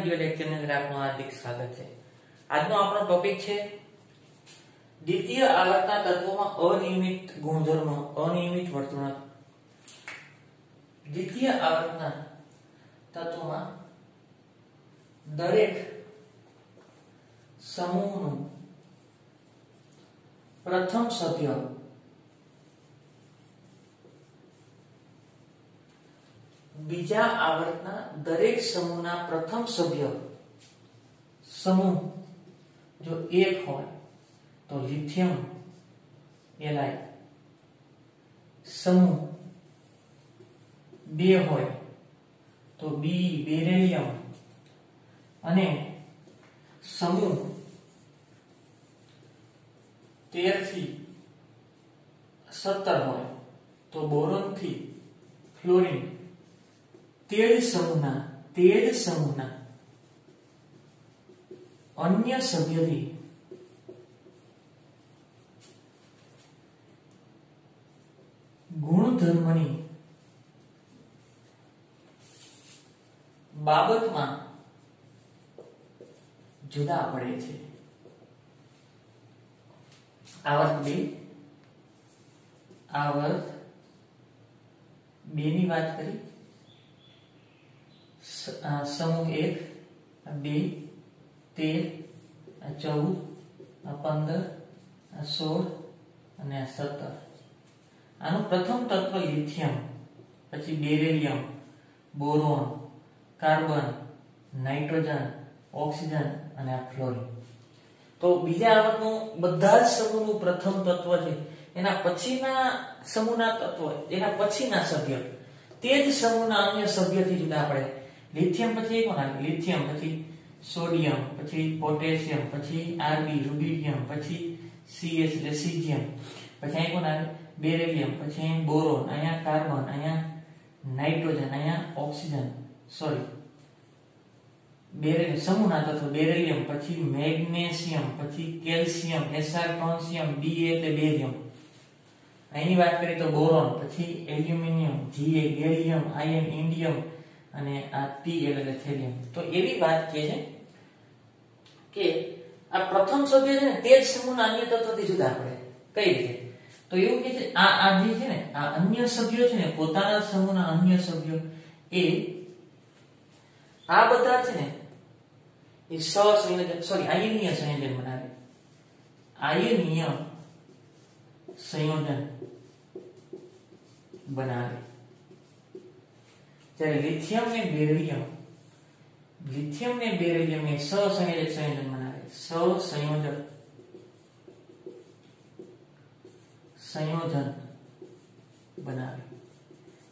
Video લેક્ચરની અંદર આપનું હાર્દિક સ્વાગત છે. આજનો આપણો ટોપિક છે દ્વિતીય આવર્તના તત્વોમાં અનિયમિત ગુણધર્મો, અનિયમિત વર્તણૂક. દ્વિતીય આવર્તના તત્વોમાં દરેક સમૂહનું પ્રથમ સભ્ય બીજા આવર્તના દરેક સમૂહના પ્રથમ સભ્ય સમૂહ જો એક હોય તો લિથિયમ એલાય સમૂહ બે હોય તો બી બેરેલિયમ. અને સમૂહ તેરથી સત્તર હોય તો બોરોનથી ફ્લોરિન. તે જ સમૂહના તે જ સમૂહના અન્ય સભ્યથી ગુણધર્મની બાબતમાં જુદા પડે છે. આવર્ત બે. આવર્ત બે ની વાત કરી. સમૂહ એક, બે, તેર ચૌદ પંદર સોળ અને સત્તર. આનું પ્રથમ તત્વ લિથિયમ, પછી beryllium, boron, carbon, nitrogen, oxygen અને ફ્લોરિન. તો બીજા આવકનું બધા જ સમૂહનું પ્રથમ તત્વ છે. એના પછીના સમૂહના તત્વ, એના પછીના સભ્ય, તે જ સમૂહના અન્ય સભ્યથી જુદા પડે. લિથિયમ પછી કોણ આવે લિથિયમ પછી સોડિયમ પછી પોટેશિયમ પછી આરબી રૂબિડિયમ પછી સીએસ એટલે સીઝિયમ પછી અહીં કોણ આવે બેરેલિયમ પછી અહીં બોરોન અહીંયા કાર્બન અહીંયા નાઇટ્રોજન અહીંયા ઓક્સિજન સોરી બેરેલિયમ સમૂહના તત્વો બેરેલિયમ પછી મેગ્નેશિયમ પછી કેલ્શિયમ એસઆર ટોન્સિયમ ડી એટલે બેરિયમ અહીંની વાત કરીએ તો બોરોન પછી એલ્યુમિનિયમ જી ગેલિયમ આયન ઇન્ડિયમ અને આ ટી એટલે થેલિયમ તો એવી વાત કે છે કે આ પ્રથમ સભ્ય છે ને તે જ સમૂહના અન્ય તત્વથી જુદા પડે. કઈ રીતે? તો એવું કે છે, આ આ જે છે ને, આ અન્ય સભ્યો છે ને, પોતાના સમૂહના અન્ય સભ્યો, એ આ બધા છે ને, એ સસંયોજન સોરી આયનીય સંયોજન બનાવે. આયનીય સંયોજન બનાવે. જ્યારે લિથિયમ ને બેરિયમ લિથિયમ ને બેરિયમ એ સહસંયોજક સંયોજન બનાવે સહસંયોજક સંયોજન બનાવે.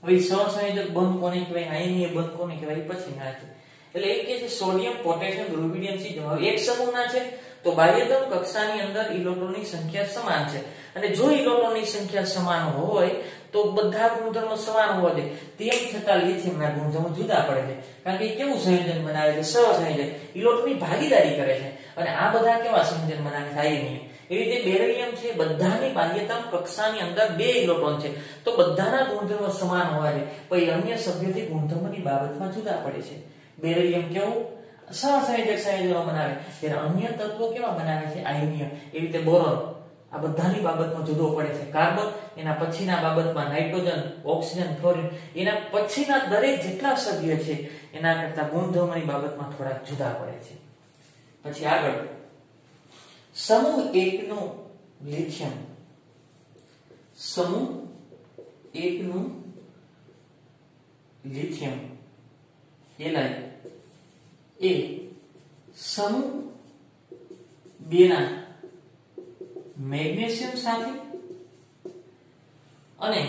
હવે સહસંયોજક બંધ કોને કહેવાય? આયનીય બંધ કોને કહેવાય? પછી ના છે એટલે એ કે છે સોડિયમ, પોટેશિયમ રુબિડિયમ સી જવાબ એક સમૂહના છે. તો બાહ્યતમ કક્ષાની અંદર ઇલેક્ટ્રોનની સંખ્યા સમાન છે. અને જો ઇલેક્ટ્રોનની સંખ્યા સમાન હોય તો બધા ગુણધર્મો સમાન હોવા જોઈએ તેમ છતાં લિથિયમના ગુણધર્મો જુદા પડે છે. કારણ કે કેવું સંયોજન બનાવે છે? સહસંયોજન ઇલેક્ટ્રોનની ભાગીદારી કરે છે. અને આ બધા કેવા સંયોજન બનાવે? છે આયનીય એવી રીતે બેરિલિયમ છે, બધાની બાહ્યતમ કક્ષાની અંદર બે ઇલેક્ટ્રોન છે. તો બધાના ગુણધર્મો સમાન હોવા જોઈએ પછી અન્ય સભ્યોથી ગુણધર્મોની બાબતમાં જુદા પડે છે. બેરિલિયમ કેવું? સહસંયોજક સંયોજનો બનાવે. જ્યારે અન્ય તત્વો કેવા બનાવે છે? આયનીય. એવી રીતે બોરોન. આ બધાની બાબતમાં જુદો પડે છે. કાર્બન એના પછીના બાબતમાં નાઇટ્રોજન, ઓક્સિજન ફ્લોરિન એના પછીના દરેક જેટલા સભ્ય છે, એના કરતા ગુણધર્મની બાબતમાં થોડા જુદા પડે છે. પછી આગળ. સમૂહ એકનું લિથિયમ. સમૂહ એકનું લિથિયમ. એલાય એ. સમૂહ બેના મેગ્નેશિયમ સાથે અને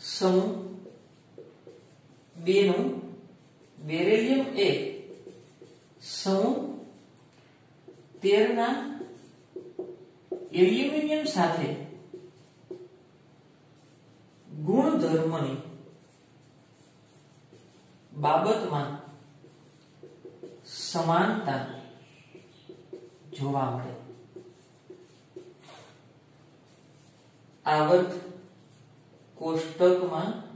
સમૂહ બે નું બેરેલિયમ એ સમૂહ તેર ના એલ્યુમિનિયમ સાથે ગુણધર્મની બાબતમાં સમાનતા જોવા મળે. આવર્ત કોષ્ટકમાં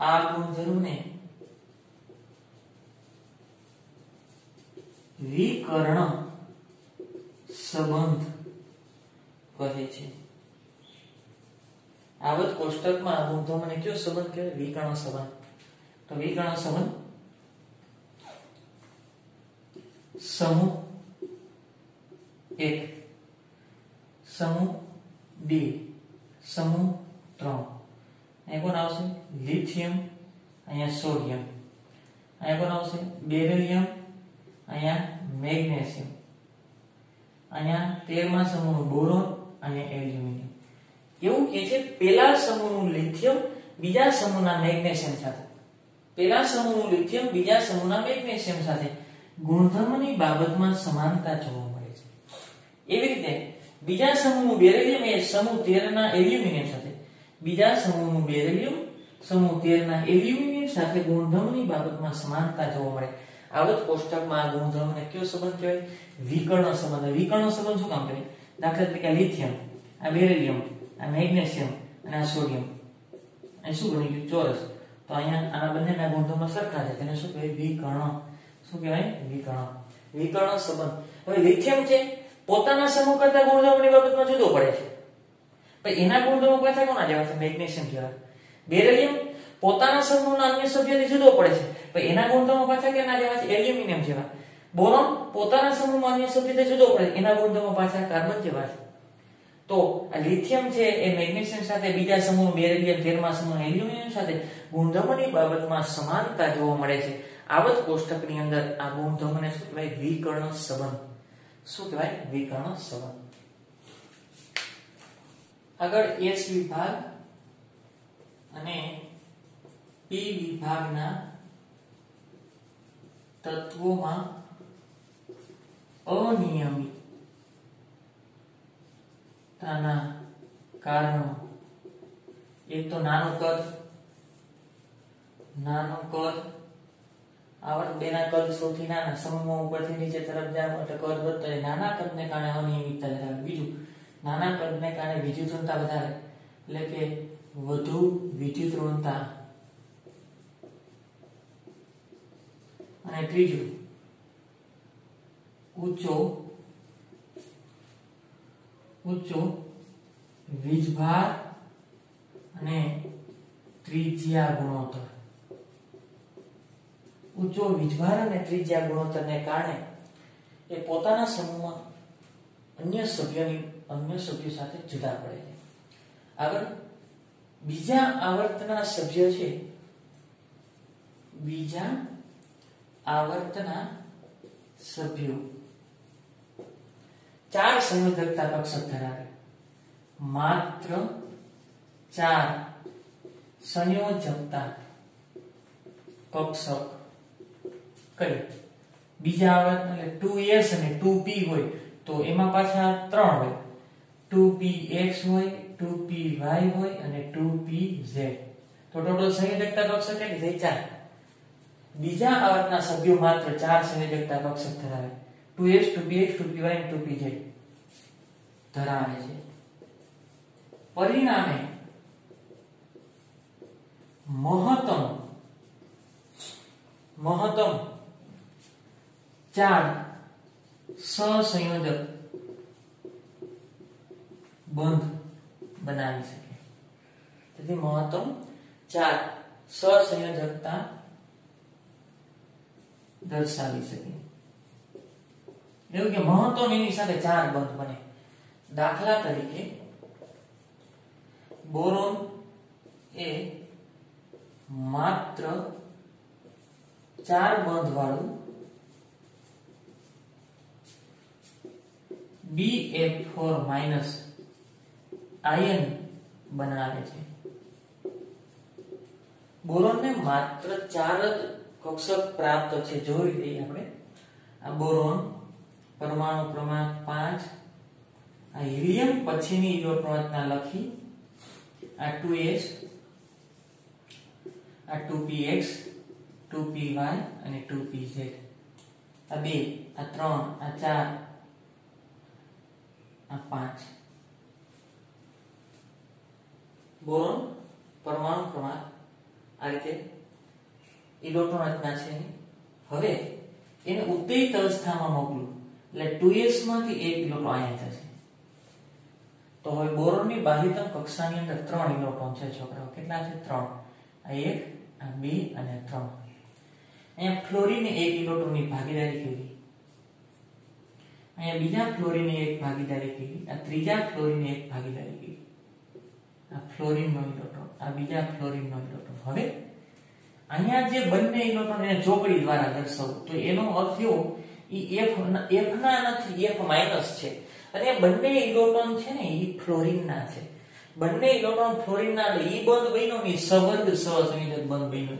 આ ગુણધર્મને વિકર્ણ સંબંધ કહે છે. આવત કોષ્ટકમાં ગુણધર્મને કયો સંબંધ કહેવાય? વિકર્ણ સંબંધ. તો વિકર્ણ સંબંધ સમૂહ એક. સમૂહ બે, સમૂહ ત્રણ. અહીંયા કોણ આવશે? લિથિયમ, અહીંયા સોડિયમ. અહીંયા કોણ આવશે? બેરિલિયમ, અહીંયા મેગ્નેશિયમ. અહીંયા તેરમા સમૂહનું બોરોન અને એલ્યુમિનિયમ. એવું કે છે, પેલા સમૂહનું લિથિયમ, બીજા સમૂહના મેગ્નેશિયમ સાથે. પેલા સમૂહનું લિથિયમ, બીજા સમૂહના મેગ્નેશિયમ સાથે. ગુણધર્મની બાબતમાં સમાનતા જોવા મળે છે. એવી રીતે બીજા સમૂહનું બેરિલિયમ એ સમૂહ 13 ના એલ્યુમિનિયમ સાથે. બીજા સમૂહનું બેરિલિયમ સમૂહ 13 ના એલ્યુમિનિયમ સાથે ગુણધર્મની બાબતમાં સમાનતા જોવા મળે. આવત કોષ્ટકમાં આ ગુણધર્મને કયો સંબંધ કહેવાય? વિકર્ણ સંબંધ. વિકર્ણ સંબંધ શું કામ કરે? દાખલા તરીકે લિથિયમ, આ બેરિલિયમ, આ મેગ્નેશિયમ અને આ સોડિયમ. અહીં શું બની ગયું? ચોરસ. તો અહીંયા આના બંનેના ગુણધર્મો સરખા છે. તેને શું કહેવાય? વિકર્ણ. શું કહેવાય? વિકર્ણ. વિકર્ણ સંબંધ. હવે લિથિયમ છે પોતાના સમૂહ કરતા ગુણધર્મોની બાબતમાં જુદો પડે છે. પણ એના ગુણધર્મો પાછા કોના જેવા છે? મેગ્નેશિયમ જેવા બેરિલિયમ પોતાના સમૂહના અન્ય સભ્યથી જુદો પડે છે. પણ એના ગુણધર્મો પાછા કેના જેવા છે? એલ્યુમિનિયમ જેવા બોરોન પોતાના સમૂહમાં અન્ય સભ્યથી જુદો પડે એના ગુણધર્મો પાછા કાર્બન જેવા છે. તો આ લિથિયમ છે, એ મેગ્નેશિયમ સાથે બીજા સમૂહ, બેરિલિયમ તેરમા સમૂહ, એલ્યુમિનિયમ સાથે ગુણધર્મની બાબતમાં સમાનતા જોવા મળે છે. આવત કોષ્ટકની અંદર આ ગુણધર્મને શું કહેવાય? વિકર્ણ સંબંધ. શું કહેવાય? વિકર્ણ સંબંધ આગળ એસ વિભાગ અને પી વિભાગના તત્વોમાં અનિયમિતતાના કારણો. એક તો નાનું કદ. નાનું કદ આવર્ત બેના કદ સૌથી નાના. સમૂહમાં ઉપરથી નીચે તરફ જાય એટલે કદ વધતો જાય. નાના કદને કારણે અનિયમિતતા ધરાવે બીજું, નાના કદને કારણે વિદ્યુત ઋણતા વધારે. એટલે કે વધુ વિદ્યુત ઋણતા. અને ત્રીજું, ઊંચો ઊંચો વીજભાર અને ત્રિજ્યા ગુણોત્તર. ઊંચો વીજભાર અને ત્રિજ્યા ગુણોત્તરને કારણે એ પોતાના સમૂહમાં અન્ય સભ્યોની, અન્ય સભ્યો સાથે જુદા પડે છે. આગળ, બીજા આવર્તના સભ્ય છે, બીજા આવર્તના સભ્યો. ચાર સંયોજકતા કક્ષક ધરાવે. માત્ર ચાર સંયોજકતા કક્ષક કઈ? બીજા આવર્ત એટલે 2s અને 2p હોય, તો એમાં પાછા ત્રણ હોય. 2px હોય 2py હોય અને 2pz તો ટોટલ સંયોજકતા કક્ષક કેટલી થઈ? ચાર. બીજા આવર્તના સભ્યો માત્ર ચાર સંયોજકતા કક્ષક ધરાવે. 2s 2px 2py અને 2pz ધરાવે છે. પરિણામે મહત્તમ મહત્તમ ચાર સસંયોજક બંધ બનાવી શકે. તેથી મહત્તમ ચાર સસંયોજકતા દર્શાવી શકે. એવું કે મહત્તમ એની સાથે ચાર બંધ બને. દાખલા તરીકે, બોરોન એ માત્ર ચાર બંધ વાળું BF4 માઇનસ આયન બનાવે છે. બોરોનને માત્ર ચાર જ કક્ષક પ્રાપ્ત છે. જોઈ લઈએ આપણે. આ બોરોન પરમાણુ ક્રમાંક 5 આ હિલિયમ પછીની ઇલેક્ટ્રોન રચના લખી, આ 2s આ 2px 2py અને 2pz આ બે, આ ત્રણ, આ ચાર આ પાંચ. બોરોન પરમાણુ ક્રમાંક આ રીતે. ઇલેક્ટ્રોન રચના છે હવે એને ઉત્તેજિત અવસ્થામાં મોકલું. એટલે 2s માંથી એક ઇલેક્ટ્રોન અહીંયા થશે. તો હવે બોરોનની બાહ્યતમ કક્ષાની અંદર ત્રણ ઇલેક્ટ્રોન છે, છોકરાઓ. કેટલા છે? ત્રણ. આ એક, આ બે અને ત્રણ. અહીંયા ફ્લોરીને એક ઇલેક્ટ્રોનની ભાગીદારી કેવી? અહીંયા બીજા ફ્લોરીને એક ભાગીદારી કીધી, આ ત્રીજા ફ્લોરીને એક ભાગીદારી કીધી. આ ફ્લોરીનનો ઇલેક્ટ્રોન આ બીજા ફ્લોરીનનો ઇલેક્ટ્રોન હવે અહીંયા જે બંને ઇલેક્ટ્રોન એને ચોકડી દ્વારા દર્શાવું, તો એનો અર્થ એવો, ઈ F F ના નથી, F માઇનસ છે. અને બંને ઇલેક્ટ્રોન છે ને, ઈ ફ્લોરીન ના છે. બંને ઇલેક્ટ્રોન ફ્લોરીન ના એટલે ઈ બંધ બન્યો ને સંબંધ સહસંયોજક બંધ બન્યો.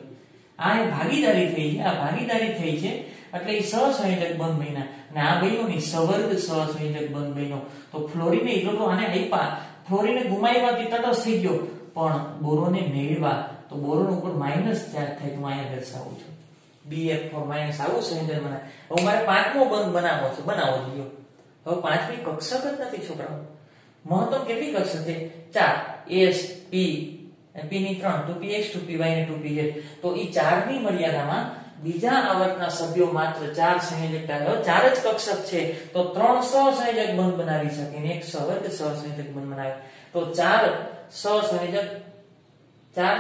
આ ભાગીદારી થઈ છે, આ ભાગીદારી થઈ છે એટલે એ સહસંયોજક બંધ બન્યા અને આ બન્યો ને સવર્ગ સહસંયોજક બંધ બન્યો તો ફ્લોરીને ઇલેક્ટ્રોન આને આપ્યા. ફ્લોરીને ગુમાવ્યાથી તટસ્થ થઈ ગયો. પણ બોરોને મેળવા તો બોરોન ઉપર માઇનસ ચાર્જ થાય તો અહીંયા દર્શાવું છું. BF4 માઇનસ આવું સંયોજન બનાવે. હવે મારે પાંચમો બંધ બનાવવો છે. બનાવો જોઈએ હવે પાંચમી કક્ષક જ નથી, છોકરાઓ. મહત્તમ કેટલી કક્ષક છે? ચાર. એસ પી પી ની ત્રણ. Two P X two P Y ને ટુ પી ઝેડ તો એ ચારની મર્યાદામાં બીજા આવર્તના સભ્યો માત્ર ચાર સંયોજકતા ચાર જ કક્ષક છે, તો ત્રણ સહસંયોજક બંધ બનાવી શકે એક સવર્ગ સહસંયોજક બંધ બનાવે. તો ચાર સહસંયોજક ચાર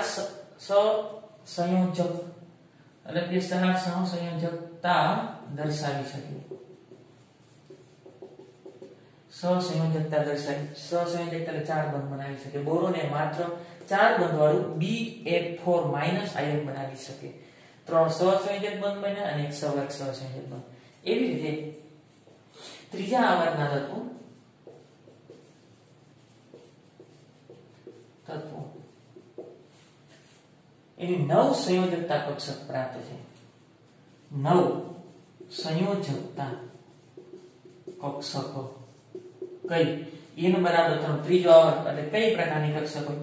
સહસંયોજક એટલે કે ચાર સહસંયોજકતા દર્શાવી શકે. સહસંયોજકતા દર્શાવી, સહસંયોજકતા ચાર બંધ બનાવી શકે. બોરોને માત્ર ચાર બંધ વાળું BF4 માઇનસ આયન બનાવી શકે. ત્રણ સહસંયોજક બંધ બન્યા અને એક સવર્ગ સહસંયોજક બંધ. એવી રીતે ત્રીજા આવર્તના તત્વો તત્વો. એની નવ સંયોજકતા કક્ષક પ્રાપ્ત છે. નવ સંયોજકતા કક્ષકો. કઈ? એનું બરાબર ત્રણ. ત્રીજો આવર્ત એટલે કઈ પ્રકારની કક્ષક હોય?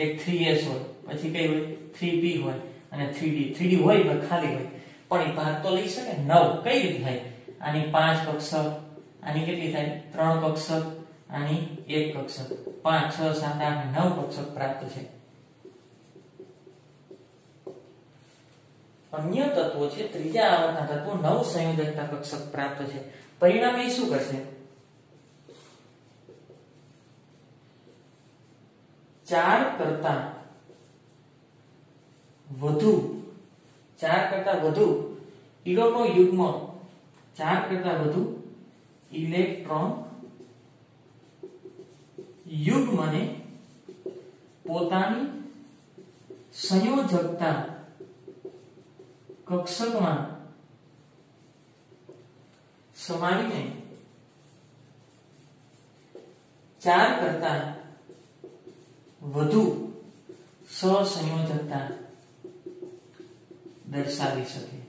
એક 3s હોય. પછી કઈ હોય? થ્રી બી હોય. અને 3d 3d હોય પણ ખાલી હોય. પણ એ ભાગ તો લઈ શકે. નવ, કઈ રીતે થાય? આની પાંચ કક્ષક, આની કેટલી થાય? ત્રણ કક્ષક, આની એક કક્ષક. પાંચ, છ, સાત, આઠ, નવ કક્ષક પ્રાપ્ત છે. અન્ય તત્વો છે, ત્રીજા આવર્તના તત્વો, નવ સંયોજકતા કક્ષક પ્રાપ્ત છે. પરિણામે શું કરશે? ચાર કરતા વધુ, ચાર કરતા વધુ ઇલેક્ટ્રોન યુગ્મ, ચાર કરતા વધુ ઇલેક્ટ્રોન યુગ્મને પોતાની સંયોજકતા કક્ષકમાં સમાવીને ચાર કરતા વધુ સહસંયોજકતા દર્શાવી શકે.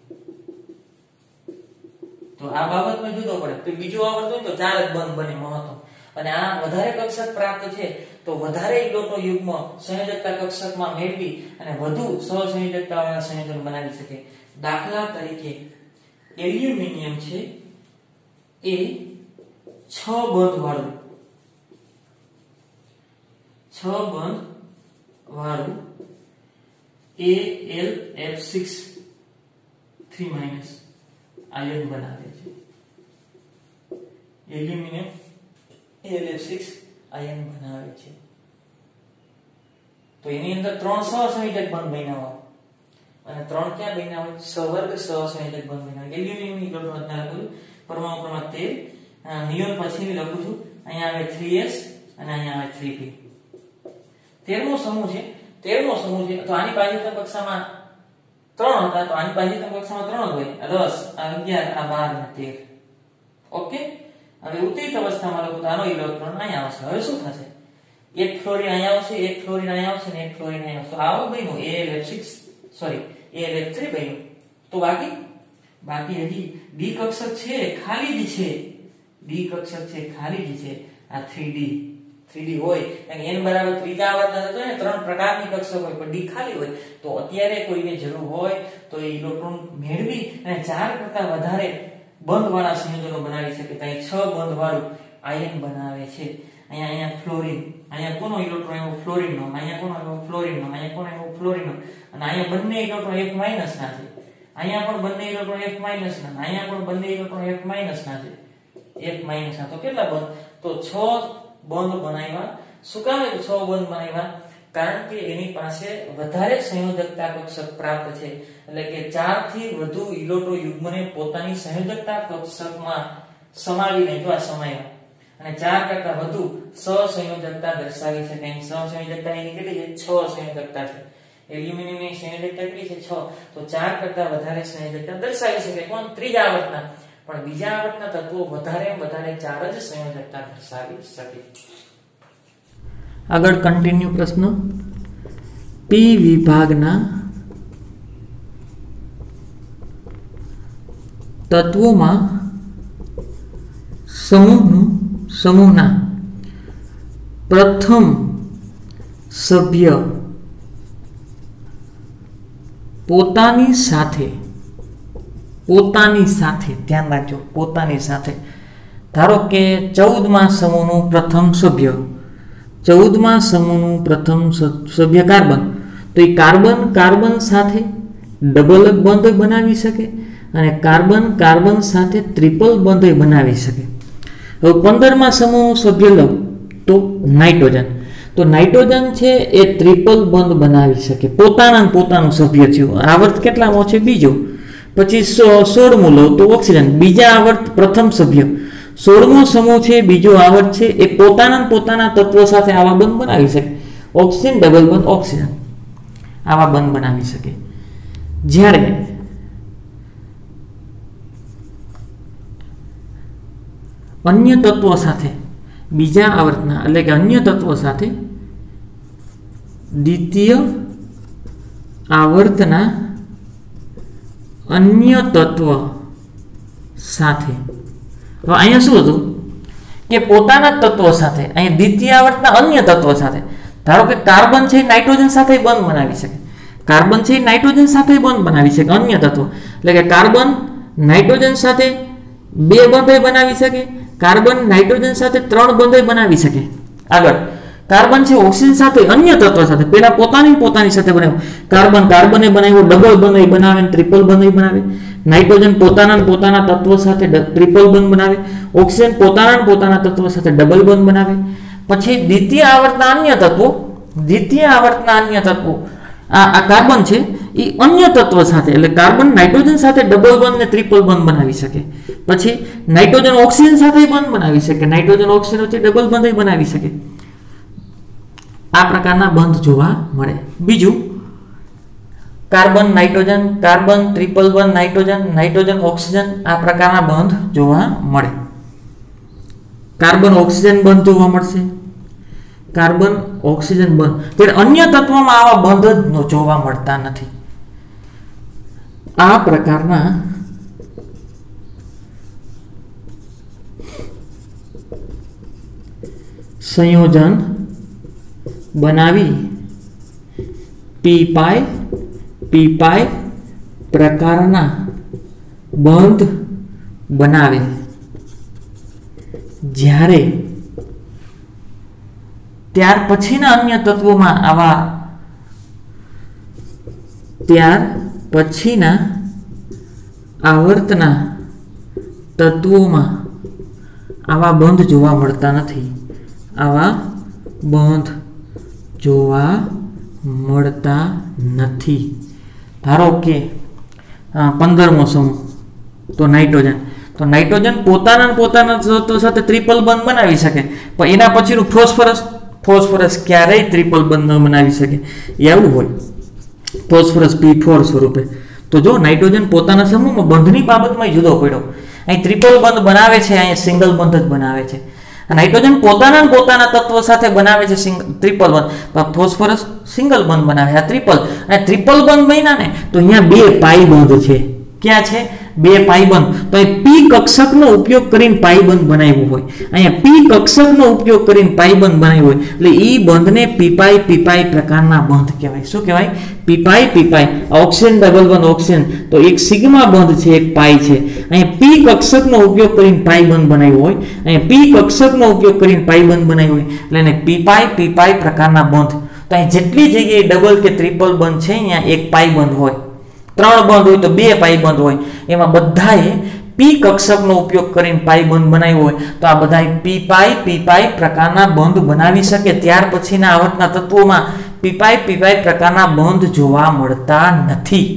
તો આ બાબતમાં જુદો પડે. બીજો આવડતો હોય તો ચાર જ બંધ બને મહત્વ અને આ વધારે કક્ષક પ્રાપ્ત છે તો વધારે ઇલોટો યુગ્મ સંયોજકતા કક્ષકમાં મેળવી અને વધુ સહસંયોજકતા વાળા સંયોજન બનાવી શકે. દાખલા તરીકે એલ્યુમિનિયમ છે એ છ બંધ વાળું. છ બંધ વાળું AlF6 3 માઇનસ आयन બનાવે છે એલ્યુમિનિયમ AlF6 આયન બનાવે છે તો એની અંદર ત્રણ સહસંયોજક બંધ બન્યા હોય અને ત્રણ ક્યાં બન્યા હોય સવર્ગ સહસંયોજક બંધ બન્યા હોય એલ્યુમિનિયમની ગણતરી લખું છું પરમાણુ ક્રમાંક 13 નિયમ પછીની લખું છું અહીંયા આવે 3s અને અહીંયા આવે 3p તેરમો સમૂહ છે તેરમો સમૂહ છે તો આની કક્ષામાં ત્રણ હતા, તો આની બાહ્યતમ કક્ષામાં ત્રણ હોય. દસ, આ અગિયાર, આ બાર તેર. ઓકે? હવે ઉત્તેજિત અવસ્થામાં લોકો આનો ઇલેક્ટ્રોન અહીંયા આવશે. હવે શું થશે? એક ફ્લોરિન અહીંયા આવશે, એક ફ્લોરિન અહીંયા આવશે ને એક ફ્લોરિન અહીંયા આવશે. આવું બન્યું. AlF6 સોરી AlF3 બન્યું. તો બાકી? બાકી હજી ડી કક્ષક છે, ખાલી જ છે. ડી કક્ષક છે, ખાલી જ છે. આ 3D 3D હોય, કારણ n બરાબર ત્રીજા આવર્તન તો ને ત્રણ પ્રકારની કક્ષક હોય, પણ d ખાલી હોય, તો અત્યારે કોઈને જરૂર હોય, તો એ ઇલેક્ટ્રોન મેળવી અને ચાર કરતા વધારે બંધવાળા સંયોજનો બનાવી શકે. તો અહીં છ બંધવાળું આયન બનાવે છે. અહીંયા અહીંયા ફ્લોરિન અહીંયા કોનો ઇલેક્ટ્રોન એવો ફ્લોરિનનો અહીંયા કોનો એવો ફ્લોરિનનો અહીંયા કોનો એવો ફ્લોરિનનો અને અહીંયા બંને ઇલેક્ટ્રોન એક માઇનસ ના છે. અહીંયા પણ બંને ઇલેક્ટ્રોન એક માઇનસ અહીંયા પણ બંને ઇલેક્ટ્રોન એક માઇનસ ના છે. એક માઇનસ ના. તો કેટલા બંધ? તો 6 બંધ બનાવ્યા. શું કામ છ 6 બંધ બનાવ્યા. કારણ કે એની પાસે વધારે સંયોજકતા કક્ષક પ્રાપ્ત છે. એટલે કે ચારથી વધુ ઇલોટો યુગ્મને પોતાની સંયોજકતા કક્ષકમાં સમાવીને જો આ સમાયા. અને ચાર કરતા વધુ સહસંયોજકતા દર્શાવી શકે અહીં સહસંયોજકતા એની કેટલી છે? છ સંયોજકતા છે. એલ્યુમિનિયમની સંયોજકતા કેટલી છે? 6 તો 4 કરતા વધારે સંયોજકતા દર્શાવી શકે. કોણ? ત્રીજા આવર્તના. પણ બીજા આવર્તના તત્વો વધારે વધારે ચાર જ સંયોજકતા દર્શાવી શકે. આગળ કન્ટિન્યુ પ્રશ્ન. પી વિભાગના તત્વોમાં સમૂહનું સમૂહના પ્રથમ સભ્ય પોતાની સાથે પોતાની સાથે, ધ્યાન રાખજો, પોતાની સાથે. ધારો કે ચૌદમા સમૂહનું પ્રથમ સભ્ય, ચૌદમા સમૂહનું પ્રથમ સભ્ય કાર્બન. તો એ કાર્બન કાર્બન સાથે ડબલ બંધ બનાવી શકે અને કાર્બન કાર્બન સાથે ત્રિપલ બંધ બનાવી શકે. હવે પંદરમાં સમૂહનું સભ્ય લઉં તો નાઇટ્રોજન. તો નાઇટ્રોજન છે એ ત્રિપલ બંધ બનાવી શકે. પોતાના પોતાનું સભ્ય થયું. આવર્ત કેટલામાં છે? બીજો. પછી સોળમું લો તો ઓક્સિજન, બીજા આવર્ત પ્રથમ સભ્ય. સોળમો સમૂહ છે, બીજો આવર્ત છે, એ પોતાના પોતાના તત્વો સાથે આવા બંધ બનાવી શકે. ઓક્સિજન ડબલ બંધ ઓક્સિજન. આવા બંધ બનાવી શકે. જ્યારે અન્ય તત્વો સાથે, બીજા આવર્તના, એટલે કે અન્ય તત્વો સાથે દ્વિતીય આવર્તના અન્ય તત્વ સાથે. હવે અહીંયા શું હતું? કે પોતાના તત્વો સાથે, અહીંયા દ્વિતીય આવર્તના અન્ય તત્વો સાથે. ધારો કે કાર્બન છે નાઇટ્રોજન સાથે બંધ બનાવી શકે. કાર્બન છે નાઇટ્રોજન સાથે બંધ બનાવી શકે, અન્ય તત્વો. એટલે કે કાર્બન નાઇટ્રોજન સાથે બે બંધ બનાવી શકે, કાર્બન નાઇટ્રોજન સાથે ત્રણ બંધ બનાવી શકે. આગળ. કાર્બન છે, ઓક્સિજન સાથે અન્ય તત્વ સાથે. પેલા પોતાની પોતાની સાથે બનાવ્યો. કાર્બન, કાર્બને બનાવ્યો, ડબલ બંધ બનાવે ટ્રિપલ બંધ બનાવે. નાઇટ્રોજન પોતાના પોતાના તત્વ સાથે ટ્રિપલ બંધ બનાવે. ઓક્સિજન પોતાના પોતાના તત્વ સાથે ડબલ બંધ બનાવે. પછી દ્વિતીય આવર્તના અન્ય તત્વો, દ્વિતીય આવર્તના અન્ય તત્વો. આ આ કાર્બન છે એ અન્ય તત્વ સાથે, એટલે કાર્બન નાઇટ્રોજન સાથે ડબલ બંધ ને ટ્રિપલ બંધ બનાવી શકે. પછી નાઇટ્રોજન ઓક્સિજન સાથે બંધ બનાવી શકે. નાઇટ્રોજન ઓક્સિજન વચ્ચે ડબલ બંધ બનાવી શકે. આ પ્રકારના બંધ જોવા મળે. બીજું, carbon, nitrogen, carbon triple one nitrogen nitrogen oxygen આ પ્રકારના બંધ જોવા મળે. કાર્બન ઓક્સિજન બંધ જોવા મળશે. કાર્બન ઓક્સિજન બંધ. ત્યારે અન્ય તત્વોમાં આવા બંધ જ જોવા મળતા નથી. આ પ્રકારના સંયોજન બનાવી. પી પાય પી પાય પ્રકારના બંધ બનાવે. જ્યારે ત્યાર પછીના અન્ય તત્વોમાં આવા ત્યાર પછીના આવર્તના તત્વોમાં આવા બંધ જોવા મળતા નથી. આવા બંધ જોવા મળતા નથી. ધારો કે પંદરમો સમૂહ તો નાઇટ્રોજન. તો નાઇટ્રોજન પોતાના પોતાના તત્વ સાથે ત્રિપલ બંધ બનાવી શકે. પણ એના પછીનું ફોસ્ફરસ ફોસ્ફરસ ક્યારેય ત્રિપલ બંધ ન બનાવી શકે. એવું હોય. ફોસ્ફરસ પી ફોર સ્વરૂપે. તો જો નાઇટ્રોજન પોતાના સમૂહમાં બંધની બાબતમાં જુદો પડ્યો. અહીં ત્રિપલ બંધ બનાવે છે અહીંયા સિંગલ બંધ જ બનાવે છે. નાઇટ્રોજન પોતાના પોતાના તત્વ સાથે બનાવે છે ટ્રિપલ બંધ ફોસ્ફરસ સિંગલ બંધ બનાવે આ ટ્રિપલ અને ટ્રિપલ બંધ બન્યા ને તો અહીંયા બે પાઈ બંધ છે. ક્યાં છે? બે પાયબંધ. તો અહીં પી કક્ષકનો ઉપયોગ કરીને પાઈબંધ બનાવ્યો હોય. અહીંયા પી કક્ષકનો ઉપયોગ કરીને પાઈબંધ બનાવ્યો હોય. એટલે ઈ બંધને પીપાઈ પીપાઈ પ્રકારના બંધ કહેવાય. શું કહેવાય? પીપાઈ પીપાઈ. Oxygen double one oxygen. તો એક સિગ્મા બંધ છે, એક પાઈ છે. અહીંયા પી કક્ષકનો ઉપયોગ કરીને પાઈ બંધ બનાવ્યો હોય. અહીંયા પી કક્ષકનો ઉપયોગ કરીને પાયબંધ બનાવ્યો હોય. એટલે એને પીપાઈ પીપાઈ પ્રકારના બંધ. તો અહીં જેટલી જગ્યાએ ડબલ કે ટ્રિપલ બંધ છે, અહીંયા એક પાઈ બંધ હોય. ત્રણ બંધ હોય તો બે પાઈ બંધ હોય. એમાં બધાએ પી કક્ષકનો ઉપયોગ કરીને પાઈ બંધ બનાવ્યો હોય. તો આ બધા પી પાઈ પી પાઈ પ્રકારના બંધ બનાવી શકે. ત્યાર પછીના આવર્તના તત્વોમાં પીપાઈ પીપાઈ પ્રકારના બંધ જોવા મળતા નથી.